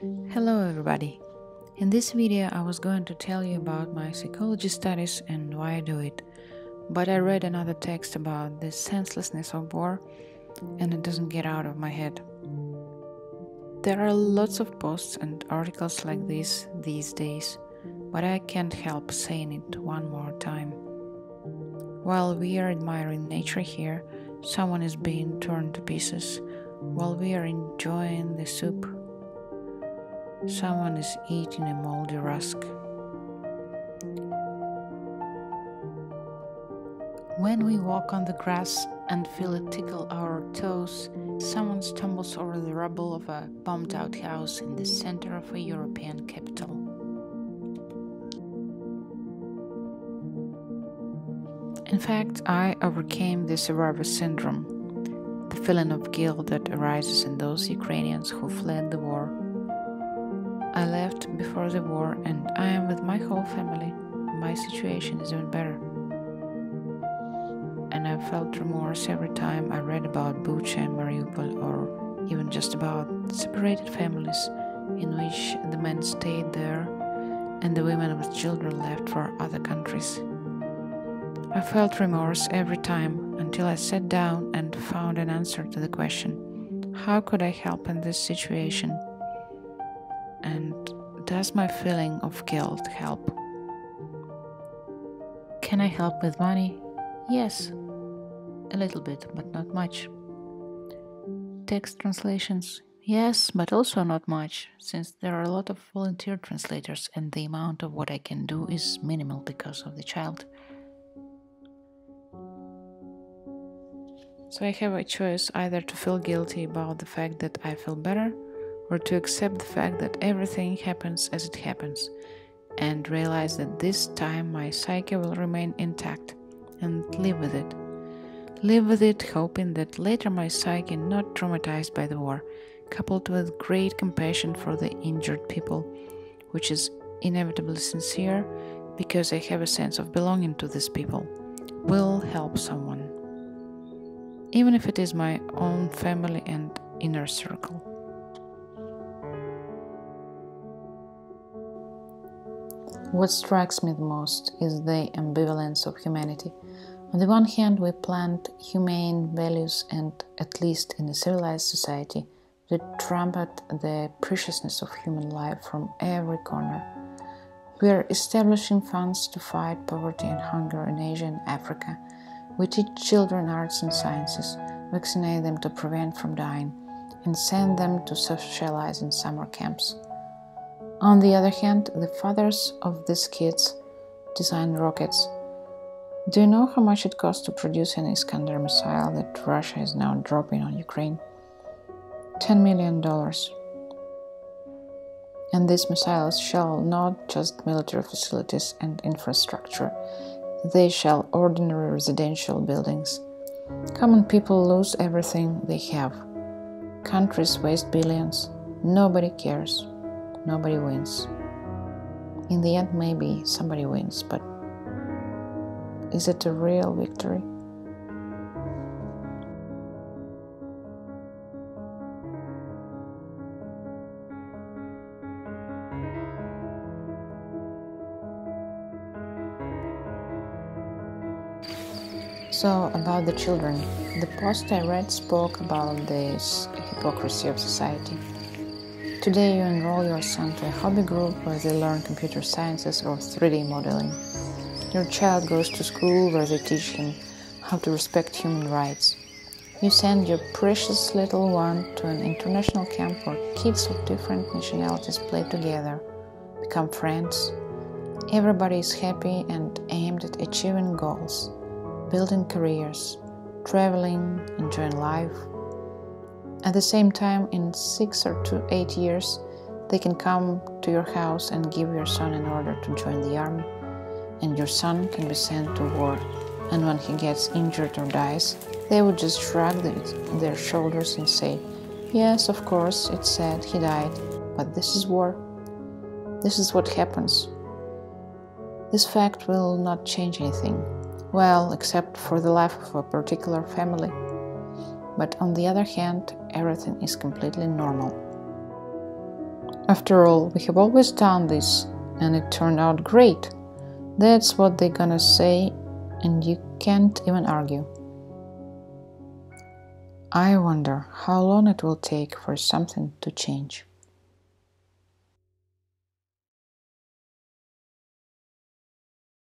Hello everybody. In this video I was going to tell you about my psychology studies and why I do it. But I read another text about the senselessness of war and it doesn't get out of my head. There are lots of posts and articles like this these days, but I can't help saying it one more time. While we are admiring nature here, someone is being torn to pieces while we are enjoying the soup. Someone is eating a moldy rusk. When we walk on the grass and feel it tickle our toes, someone stumbles over the rubble of a bombed out house in the center of a European capital. In fact, I overcame the survivor syndrome the feeling of guilt that arises in those Ukrainians who fled the war. I left before the war and I am with my whole family. My situation is even better. And I felt remorse every time I read about Bucha and Mariupol or even just about separated families in which the men stayed there and the women with children left for other countries. I felt remorse every time until I sat down and found an answer to the question how could I help in this situation? And does my feeling of guilt help? Can I help with money? Yes, a little bit, but not much. Text translations? Yes, but also not much, since there are a lot of volunteer translators and the amount of what I can do is minimal because of the child. So I have a choice either to feel guilty about the fact that I feel better or to accept the fact that everything happens as it happens and realize that this time my psyche will remain intact and live with it. Live with it, hoping that later my psyche, not traumatized by the war, coupled with great compassion for the injured people, which is inevitably sincere because I have a sense of belonging to these people, will help someone even if it is my own family and inner circle. What strikes me the most is the ambivalence of humanity. On the one hand, we plant humane values and, at least in a civilized society, we trumpet the preciousness of human life from every corner. We are establishing funds to fight poverty and hunger in Asia and Africa we teach children arts and sciences, vaccinate them to prevent from dying, and send them to socialize in summer camps. On the other hand, the fathers of these kids design rockets. Do you know how much it costs to produce an Iskander missile that Russia is now dropping on Ukraine? $10 million. And these missiles shell not just military facilities and infrastructure, they shall ordinary residential buildings. Common people lose everything they have. Countries waste billions. Nobody cares. Nobody wins. In the end, maybe somebody wins, but is it a real victory? So, about the children, the post I read spoke about this hypocrisy of society. Today, you enroll your son to a hobby group where they learn computer sciences or 3D modeling. Your child goes to school where they teach him how to respect human rights. You send your precious little one to an international camp where kids of different nationalities play together, become friends. Everybody is happy and aimed at achieving goals building careers, traveling, enjoying life. At the same time, in six or two, eight years, they can come to your house and give your son an order to join the army, and your son can be sent to war. And when he gets injured or dies, they would just shrug their shoulders and say, Yes, of course, it's sad he died, but this is war. This is what happens. This fact will not change anything well, except for the life of a particular family. But on the other hand, everything is completely normal. After all, we have always done this and it turned out great. That's what they're gonna say, and you can't even argue. I wonder how long it will take for something to change.